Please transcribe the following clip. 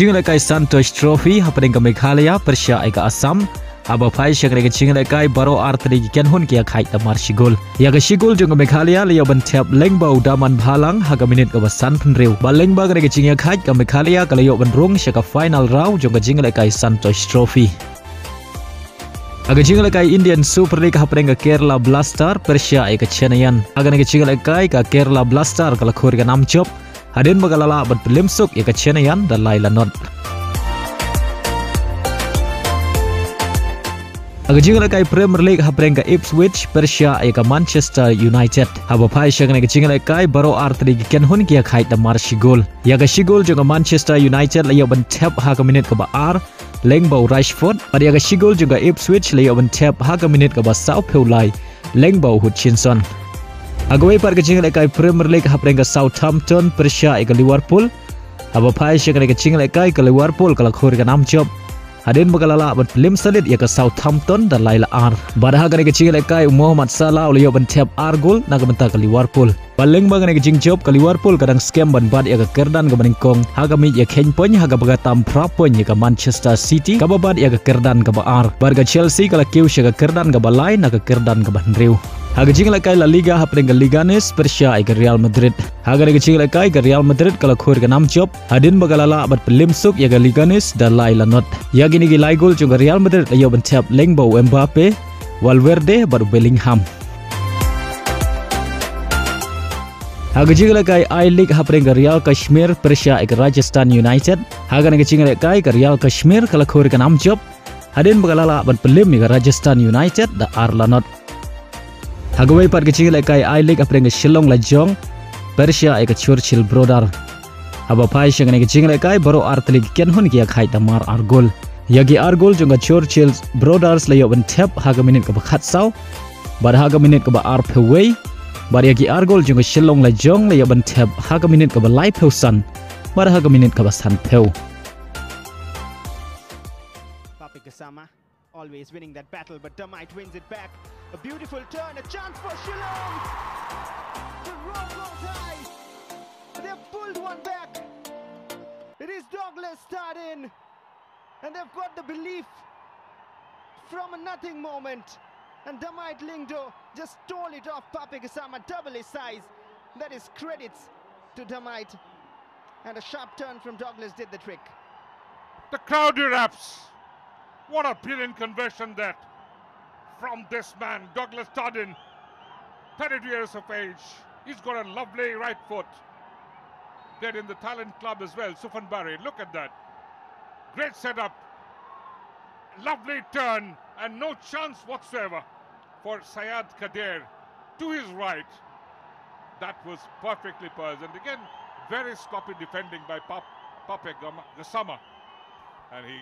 Jingle kai Santosh Trophy happening ke Meghalaya, Persia ika Assam. Aba phai shakre ke jingle kai baro artri ki ken hun kia khai tamar shigul. Ya ke shigul jung Meghalaya liya ban tap lengbau daman bhalang haga minute ke basan penriu. Ba lengba ke jingle khai ke Meghalaya ke liya ban rung shaka final round jung jingle kai Santosh Trophy. Aga jingle kai Indian Super League happening ke Kerala Blaster Persia ika Chennaian. Aga ne jingle kai ke Kerala Blaster ke lakhur ke nam. Hadin magalala bat pelimsuk ya Chennaian dan Laila Not. Aga jingle kai Premier League hapreng ka Ipswich Persia ya Manchester United. Haba pai shagan ka jingle kai baro artri ki ken hun kia khai da mar shigol. Ya ka shigol Manchester United la ban tap ha ka minute ka ba ar leng bau Rashford. Pada ya ka shigol jo Ipswich la ban tap ha ka minute ka ba South Lai leng bau Hutchinson. Agawai par kecing lekai Premier League hapreng ke Southampton Persia ke Liverpool. Aba pai syek ke kecing lekai ke Liverpool kalau khur ke nam job. Hadin bagalala ban film salit ya ke Southampton dan Laila R. Badaha ke kecing lekai Muhammad Salah oleh ban tap R gol nak bentar ke Liverpool. Paling bang ke kecing job ke Liverpool kadang scam ban bad ya ke kerdan ke meningkong. Haga mi ya ken pun haga bagatam prapon ya ke Manchester City. Kababad ya ke kerdan ke R. Barga Chelsea kalau kiu ke kerdan ke balai nak ke kerdan ke Banriu. Haga jing lakai La Liga hapring ke Liganes Persia ke Real Madrid. Haga ne jing lakai ke Real Madrid kalau khur ke nam job. Hadin bagalala abat pelimsuk ya ke Liganes dan lai lanot. Ya gini gi lai gol juga Real Madrid ayo bentap lengbo Mbappe, Valverde baru Bellingham. Haga jing lakai I League hapring ke Real Kashmir Persia ke Rajasthan United. Haga ne jing lakai ke Real Kashmir kalau khur ke nam job. Hadin bagalala abat pelim ya ke Rajasthan United da Arlanot. Hagawai par kecil lekai I League apreng ke Shillong Lajong Persia ai ke Churchill Brodar. Haba pai shang ne kecil lekai baru artli ken hun kia khai tamar argol. Yagi argol jonga Churchill Brodars layo ben tap haga minit ke bakhat sau. Bar haga minit ke ba ar peway. Bar yagi argol jonga Shillong Lajong layo ben tap haga minit ke ba lai pewsan. Bar haga minit ke ba san. Papi always winning that battle, but wins it back. A beautiful turn, a chance for Shillong. The rock goes high. They've pulled one back. It is Douglas starting, and they've got the belief from a nothing moment. And Termite Lingdo just stole it off Papi Kasama, double his size. That is credits to Termite. And a sharp turn from Douglas did the trick. The crowd erupts. What a brilliant conversion that from this man, Douglas Todden, 32 years of age. He's got a lovely right foot. Played in the talent club as well, Sufan Barry. Look at that. Great setup. Lovely turn and no chance whatsoever for Sayad Kadir to his right. That was perfectly poised. And again, very sloppy defending by Pap Pape Gasama. And he